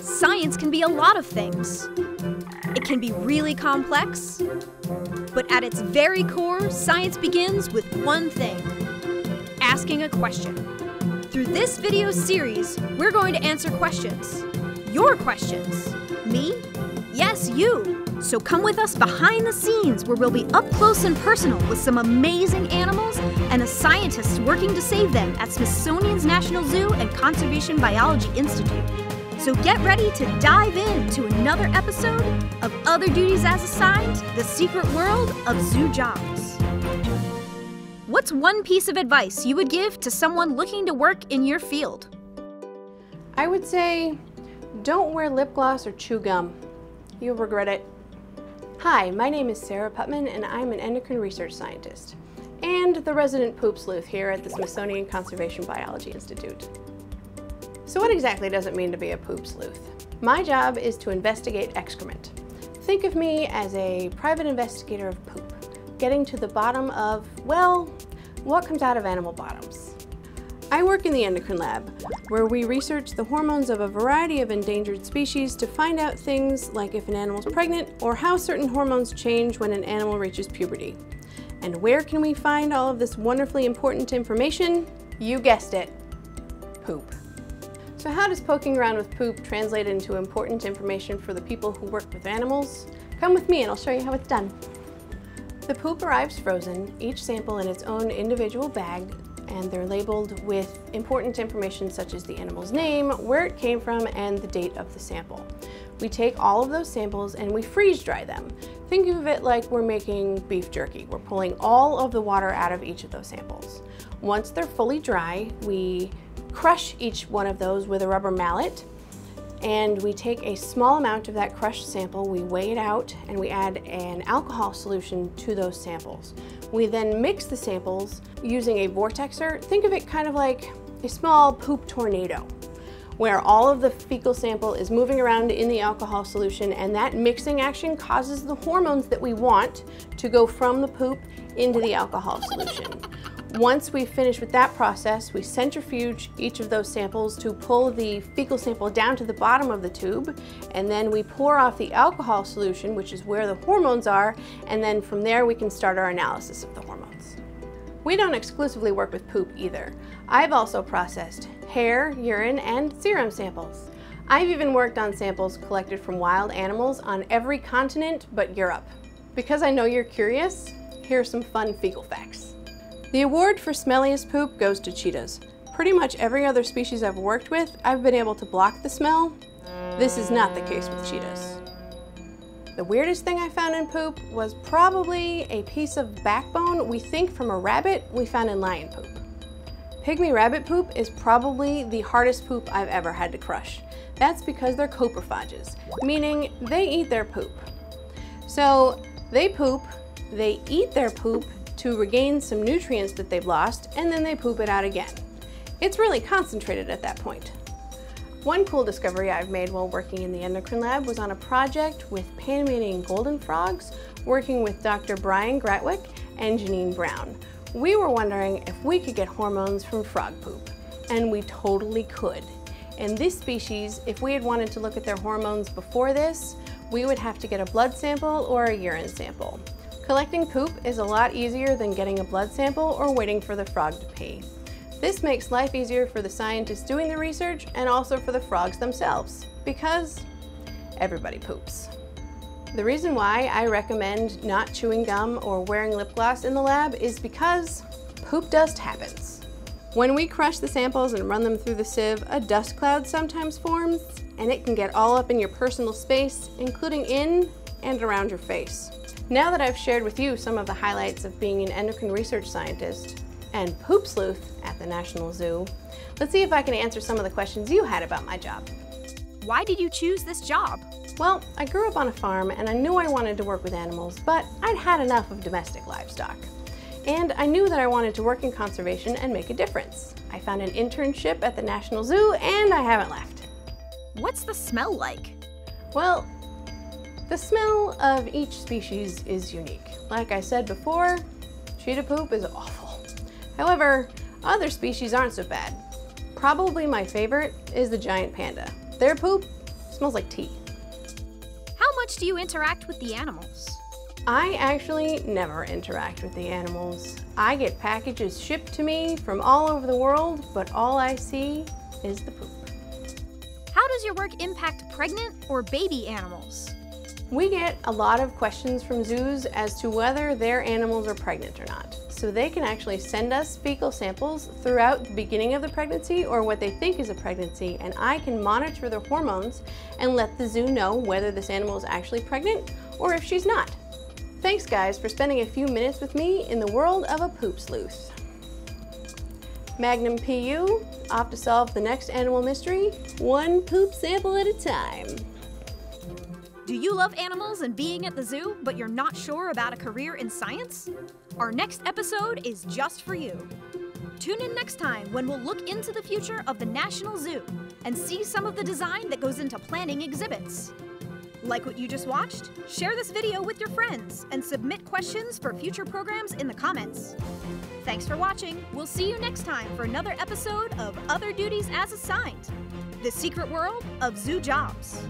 Science can be a lot of things. It can be really complex, but at its very core, science begins with one thing asking a question. Through this video series, we're going to answer questions. Your questions. Me? Yes, you. So come with us behind the scenes where we'll be up close and personal with some amazing animals and the scientists working to save them at Smithsonian's National Zoo and Conservation Biology Institute. So get ready to dive into another episode of Other Duties as Assigned The Secret World of Zoo Jobs. What's one piece of advice you would give to someone looking to work in your field? I would say don't wear lip gloss or chew gum. You'll regret it. Hi, my name is Sarah Putman and I'm an endocrine research scientist and the resident poop sleuth here at the Smithsonian Conservation Biology Institute. So what exactly does it mean to be a poop sleuth? My job is to investigate excrement. Think of me as a private investigator of poop, getting to the bottom of, well, what comes out of animal bottoms. I work in the endocrine lab, where we research the hormones of a variety of endangered species to find out things like if an animal is pregnant or how certain hormones change when an animal reaches puberty. And where can we find all of this wonderfully important information? You guessed it, poop. So how does poking around with poop translate into important information for the people who work with animals? Come with me and I'll show you how it's done. The poop arrives frozen, each sample in its own individual bag and they're labeled with important information such as the animal's name, where it came from, and the date of the sample. We take all of those samples and we freeze dry them. Think of it like we're making beef jerky. We're pulling all of the water out of each of those samples. Once they're fully dry, we crush each one of those with a rubber mallet and we take a small amount of that crushed sample, we weigh it out, and we add an alcohol solution to those samples. We then mix the samples using a vortexer. Think of it kind of like a small poop tornado where all of the fecal sample is moving around in the alcohol solution and that mixing action causes the hormones that we want to go from the poop into the alcohol solution. Once we finish with that process, we centrifuge each of those samples to pull the fecal sample down to the bottom of the tube, and then we pour off the alcohol solution, which is where the hormones are, and then from there we can start our analysis of the hormones. We don't exclusively work with poop either. I've also processed hair, urine, and serum samples. I've even worked on samples collected from wild animals on every continent but Europe. Because I know you're curious, here are some fun fecal facts. The award for smelliest poop goes to cheetahs. Pretty much every other species I've worked with, I've been able to block the smell. This is not the case with cheetahs. The weirdest thing I found in poop was probably a piece of backbone we think from a rabbit we found in lion poop. Pygmy rabbit poop is probably the hardest poop I've ever had to crush. That's because they're coprophages, meaning they eat their poop. So they poop, they eat their poop, to regain some nutrients that they've lost, and then they poop it out again. It's really concentrated at that point. One cool discovery I've made while working in the endocrine lab was on a project with Panamanian golden frogs, working with Dr. Brian Gratwicke and Janine Brown. We were wondering if we could get hormones from frog poop, and we totally could. In this species, if we had wanted to look at their hormones before this, we would have to get a blood sample or a urine sample. Collecting poop is a lot easier than getting a blood sample or waiting for the frog to pee. This makes life easier for the scientists doing the research and also for the frogs themselves, because everybody poops. The reason why I recommend not chewing gum or wearing lip gloss in the lab is because poop dust happens. When we crush the samples and run them through the sieve, a dust cloud sometimes forms, and it can get all up in your personal space, including in and around your face. Now that I've shared with you some of the highlights of being an endocrine research scientist and poop sleuth at the National Zoo, let's see if I can answer some of the questions you had about my job. Why did you choose this job? Well, I grew up on a farm and I knew I wanted to work with animals, but I'd had enough of domestic livestock. And I knew that I wanted to work in conservation and make a difference. I found an internship at the National Zoo and I haven't left. What's the smell like? Well, the smell of each species is unique. Like I said before, cheetah poop is awful. However, other species aren't so bad. Probably my favorite is the giant panda. Their poop smells like tea. How much do you interact with the animals? I actually never interact with the animals. I get packages shipped to me from all over the world, but all I see is the poop. How does your work impact pregnant or baby animals? We get a lot of questions from zoos as to whether their animals are pregnant or not. So they can actually send us fecal samples throughout the beginning of the pregnancy or what they think is a pregnancy and I can monitor their hormones and let the zoo know whether this animal is actually pregnant or if she's not. Thanks guys for spending a few minutes with me in the world of a poop sleuth. Magnum PU, off to solve the next animal mystery, one poop sample at a time. Do you love animals and being at the zoo, but you're not sure about a career in science? Our next episode is just for you. Tune in next time when we'll look into the future of the National Zoo and see some of the design that goes into planning exhibits. Like what you just watched? Share this video with your friends and submit questions for future programs in the comments. Thanks for watching. We'll see you next time for another episode of Other Duties as Assigned The Secret World of Zoo Jobs.